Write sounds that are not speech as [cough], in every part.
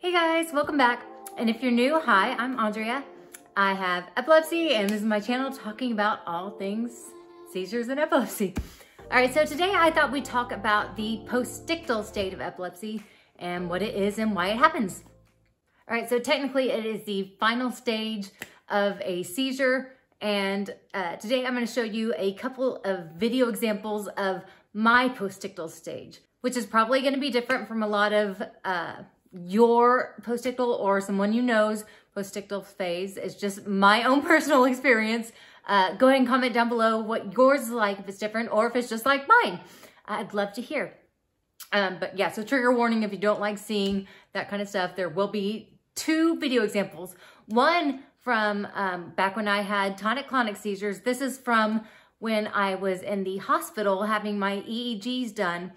Hey guys, welcome back. And if you're new, hi, I'm Andrea. I have epilepsy and this is my channel talking about all things seizures and epilepsy. All right, so today I thought we'd talk about the postictal state of epilepsy and what it is and why it happens. All right, so technically it is the final stage of a seizure and uh, today I'm gonna show you a couple of video examples of my postictal stage, which is probably gonna be different from a lot of uh, your postictal or someone you know's postictal phase. It's just my [laughs] own personal experience. Uh, go ahead and comment down below what yours is like, if it's different or if it's just like mine. I'd love to hear. Um, but yeah, so trigger warning if you don't like seeing that kind of stuff. There will be two video examples. One from um, back when I had tonic-clonic seizures. This is from when I was in the hospital having my EEGs done.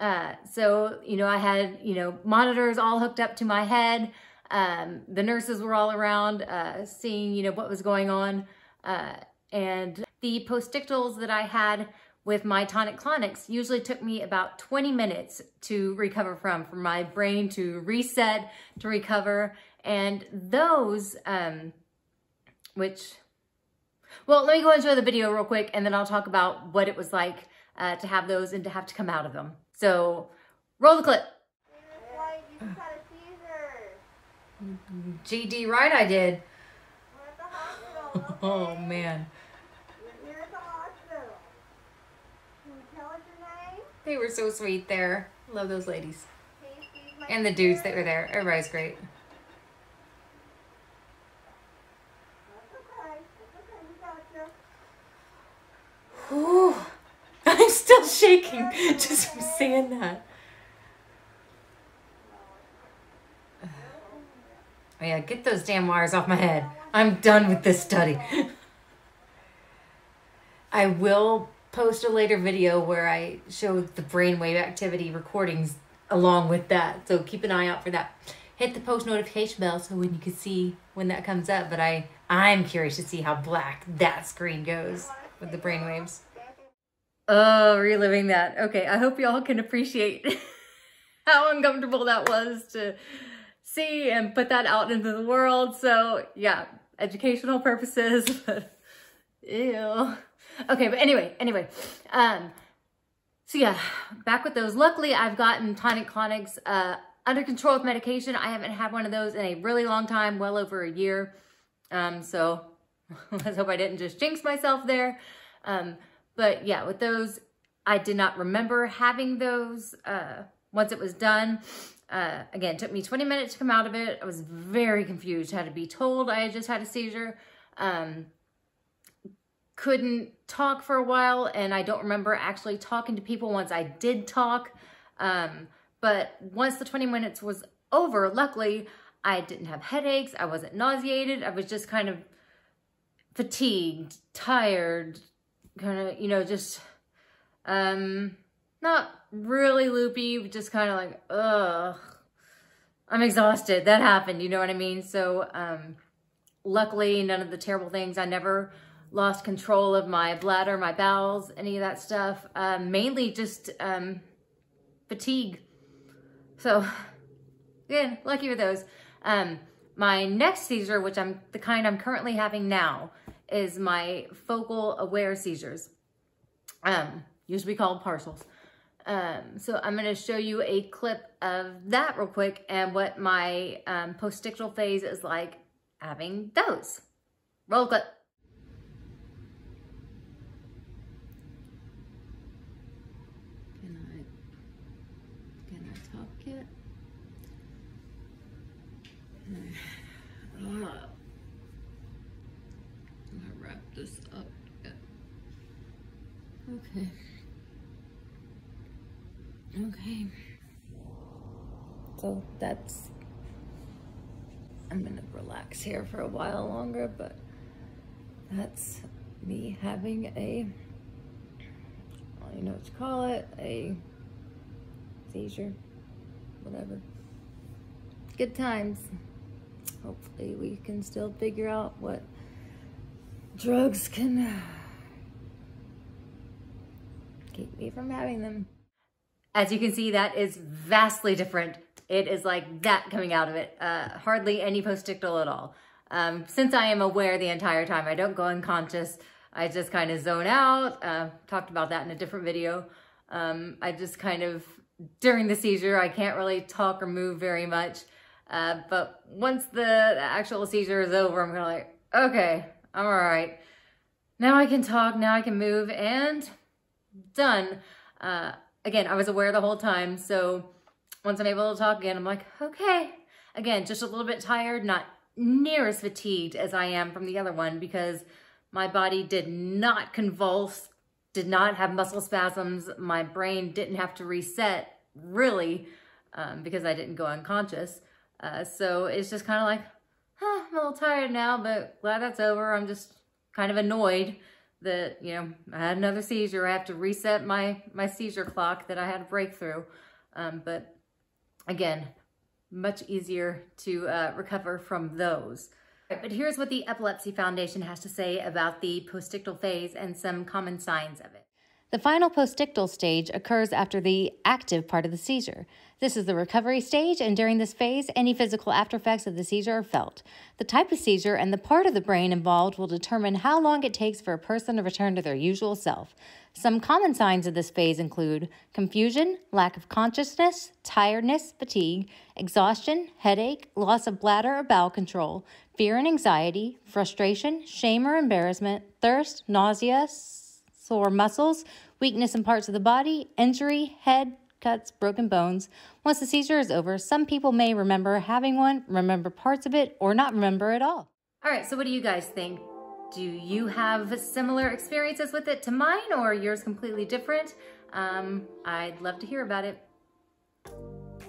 Uh, so, you know, I had, you know, monitors all hooked up to my head. Um, the nurses were all around uh, seeing, you know, what was going on. Uh, and the postictals that I had with my tonic clonics usually took me about 20 minutes to recover from, for my brain to reset, to recover. And those, um, which, well, let me go and show the video real quick and then I'll talk about what it was like uh, to have those and to have to come out of them. So roll the clip. GD right I did. [laughs] Oh man. They were so sweet there. Love those ladies. And the dudes that were there. Everybody's great. Ooh. I'm still shaking [laughs] just from saying that. Oh yeah, get those damn wires off my head. I'm done with this study. I will post a later video where I show the brainwave activity recordings along with that. So keep an eye out for that. Hit the post notification bell so when you can see when that comes up. But I, I'm curious to see how black that screen goes with the brainwaves. Oh, reliving that. Okay, I hope y'all can appreciate [laughs] how uncomfortable that was to see and put that out into the world. So yeah, educational purposes, [laughs] but ew. Okay, but anyway, anyway, um, so yeah, back with those. Luckily, I've gotten tonic clonics uh, under control with medication. I haven't had one of those in a really long time, well over a year. Um, so [laughs] let's hope I didn't just jinx myself there. Um, but yeah, with those, I did not remember having those uh, once it was done. Uh, again, took me 20 minutes to come out of it. I was very confused. Had to be told I had just had a seizure. Um, couldn't talk for a while, and I don't remember actually talking to people once I did talk. Um, but once the 20 minutes was over, luckily, I didn't have headaches. I wasn't nauseated. I was just kind of fatigued, tired, kind of, you know, just, um, not really loopy, just kind of like, ugh, I'm exhausted. That happened, you know what I mean? So, um, luckily, none of the terrible things. I never lost control of my bladder, my bowels, any of that stuff. Um, mainly just um, fatigue. So, again, lucky with those. Um, my next seizure, which I'm the kind I'm currently having now, is my focal aware seizures, um, used to be called partials. Um, so I'm going to show you a clip of that real quick and what my um, postictal phase is like having those. Roll clip. Can I, can I talk yet I, uh, wrap this up yet? Okay. So that's, I'm gonna relax here for a while longer, but that's me having a, I don't know what to call it, a seizure, whatever. Good times. Hopefully we can still figure out what drugs can keep me from having them. As you can see, that is vastly different it is like that coming out of it. Uh, hardly any postictal at all. Um, since I am aware the entire time, I don't go unconscious. I just kind of zone out. Uh, talked about that in a different video. Um, I just kind of, during the seizure, I can't really talk or move very much. Uh, but once the actual seizure is over, I'm kind of like, okay, I'm all right. Now I can talk, now I can move, and done. Uh, again, I was aware the whole time, so once I'm able to talk again, I'm like, okay. Again, just a little bit tired, not near as fatigued as I am from the other one because my body did not convulse, did not have muscle spasms. My brain didn't have to reset really um, because I didn't go unconscious. Uh, so it's just kind of like, huh, I'm a little tired now, but glad that's over. I'm just kind of annoyed that, you know, I had another seizure. I have to reset my, my seizure clock that I had a breakthrough. Um, but again, much easier to uh, recover from those. But here's what the Epilepsy Foundation has to say about the postictal phase and some common signs of it. The final postictal stage occurs after the active part of the seizure. This is the recovery stage, and during this phase, any physical aftereffects of the seizure are felt. The type of seizure and the part of the brain involved will determine how long it takes for a person to return to their usual self. Some common signs of this phase include confusion, lack of consciousness, tiredness, fatigue, exhaustion, headache, loss of bladder or bowel control, fear and anxiety, frustration, shame or embarrassment, thirst, nausea, sore muscles, weakness in parts of the body, injury, head, cuts, broken bones. Once the seizure is over, some people may remember having one, remember parts of it, or not remember at all. All right, so what do you guys think? Do you have similar experiences with it to mine or yours completely different? Um, I'd love to hear about it.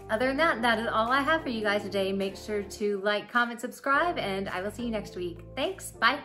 Other than that, that is all I have for you guys today. Make sure to like, comment, subscribe, and I will see you next week. Thanks, bye.